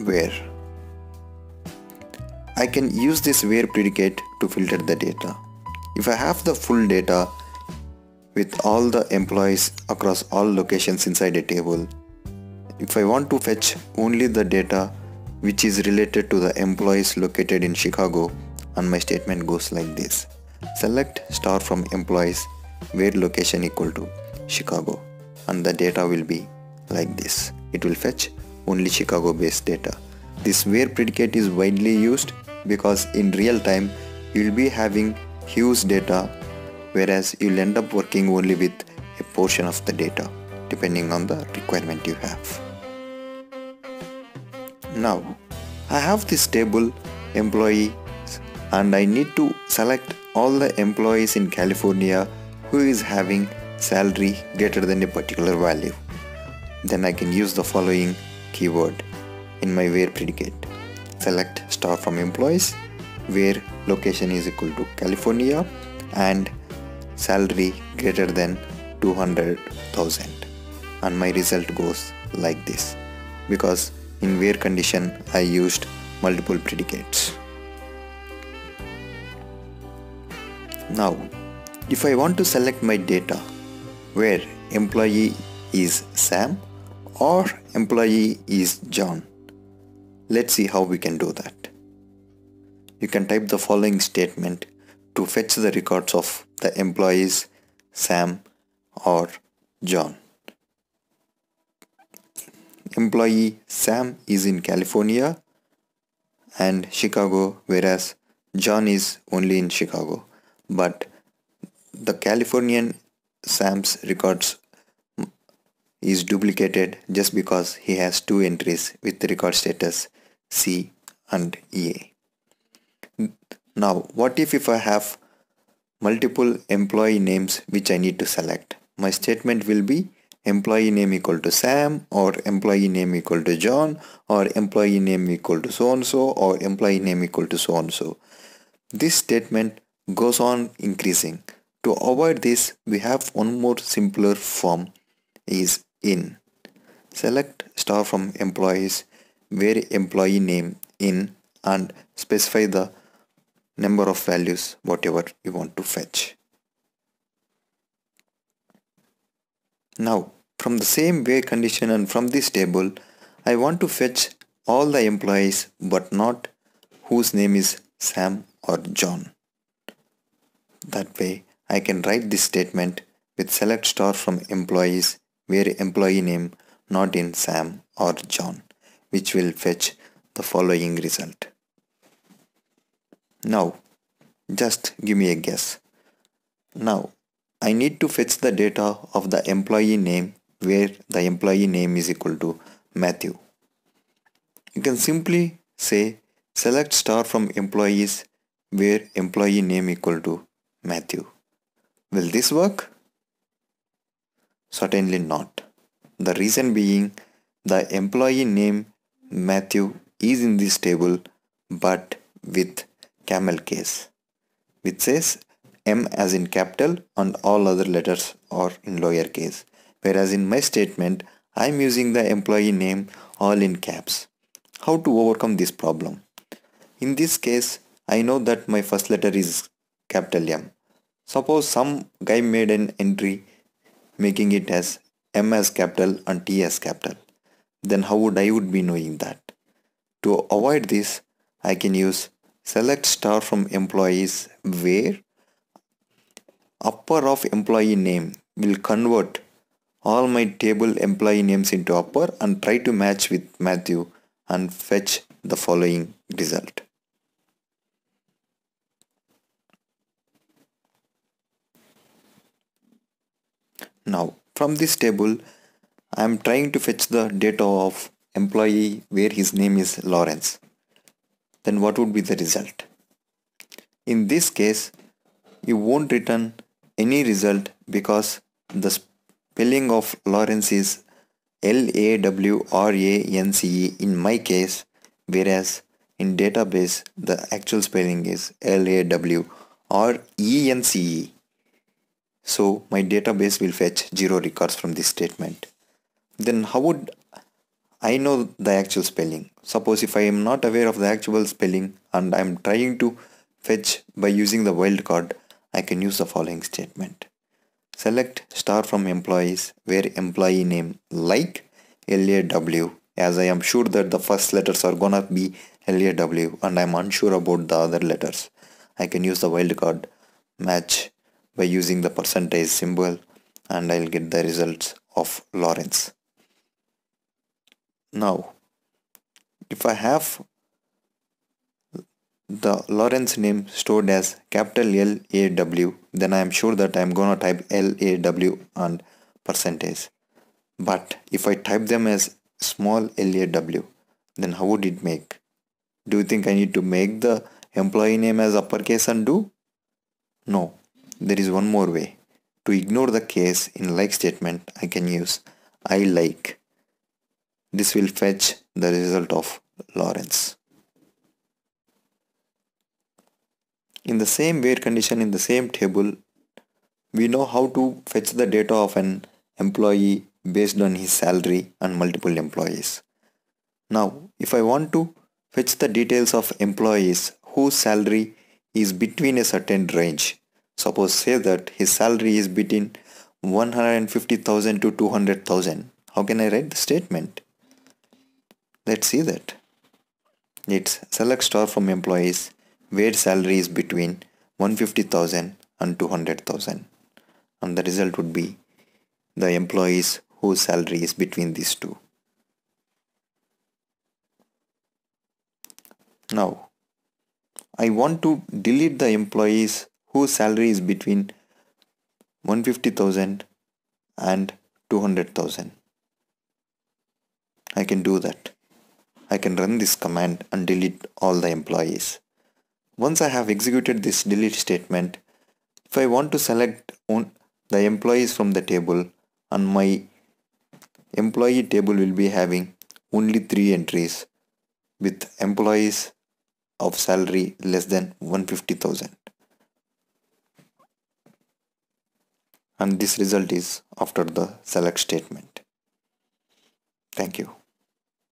where. I can use this where predicate to filter the data. If I have the full data with all the employees across all locations inside a table, if I want to fetch only the data which is related to the employees located in Chicago and my statement goes like this. Select star from employees where location equal to Chicago and the data will be like this. It will fetch only Chicago based data. This where predicate is widely used because in real time you will be having huge data whereas you'll end up working only with a portion of the data depending on the requirement you have. Now I have this table employee and I need to select all the employees in California who is having salary greater than a particular value. Then I can use the following keyword in my where predicate. Select star from employees where location is equal to California and salary greater than 200,000 and my result goes like this because in where condition I used multiple predicates. Now if I want to select my data where employee is Sam or employee is John, let's see how we can do that. You can type the following statement to fetch the records of the employees Sam or John. Employee Sam is in California and Chicago whereas John is only in Chicago but the Californian Sam's records is duplicated just because he has two entries with record status C and EA. Now what if if I have multiple employee names which I need to select? My statement will be employee name equal to Sam or employee name equal to John or employee name equal to so and so or employee name equal to so and so. This statement goes on increasing. To avoid this, we have one more simpler form is in. Select star from employees where employee name in and specify the number of values whatever you want to fetch. Now from the same where condition and from this table I want to fetch all the employees but not whose name is Sam or John. That way I can write this statement with select star from employees where employee name not in Sam or John which will fetch the following result. Now just give me a guess. Now I need to fetch the data of the employee name where the employee name is equal to Matthew. You can simply say select star from employees where employee name equal to Matthew. Will this work? Certainly not. The reason being the employee name Matthew is in this table but with camel case which says M as in capital and all other letters are in lowercase whereas in my statement I am using the employee name all in caps. How to overcome this problem? In this case I know that my first letter is capital M. Suppose some guy made an entry making it as M as capital and T as capital. Then how would I would be knowing that? To avoid this, I can use select star from employees where upper of employee name will convert all my table employee names into upper and try to match with Matthew and fetch the following result. Now from this table I am trying to fetch the data of employee where his name is Lawrence. Then what would be the result? In this case you won't return any result because the spelling of Lawrence is L-A-W-R-A-N-C-E in my case whereas in database the actual spelling is L-A-W-R-E-N-C-E so my database will fetch zero records from this statement. Then how would I know the actual spelling. Suppose if I am not aware of the actual spelling and I am trying to fetch by using the wildcard, I can use the following statement. Select star from employees where employee name like LAW as I am sure that the first letters are gonna be LAW and I'm unsure about the other letters. I can use the wildcard match by using the percentage symbol and I'll get the results of Lawrence. Now, if I have the Lawrence name stored as capital L-A-W, then I am sure that I am gonna type L-A-W and percentage. But if I type them as small L-A-W, then how would it make? Do you think I need to make the employee name as uppercase and do? No, there is one more way. To ignore the case in like statement, I can use ILIKE this will fetch the result of Lawrence. In the same where condition in the same table, we know how to fetch the data of an employee based on his salary and multiple employees. Now, if I want to fetch the details of employees whose salary is between a certain range, suppose say that his salary is between 150,000 to 200,000, how can I write the statement? Let's see that. It's select star from employees where salary is between 150,000 and 200,000 and the result would be the employees whose salary is between these two. Now, I want to delete the employees whose salary is between 150,000 and 200,000. I can do that. I can run this command and delete all the employees. Once I have executed this delete statement, if I want to select the employees from the table and my employee table will be having only three entries with employees of salary less than 150,000 and this result is after the select statement. Thank you.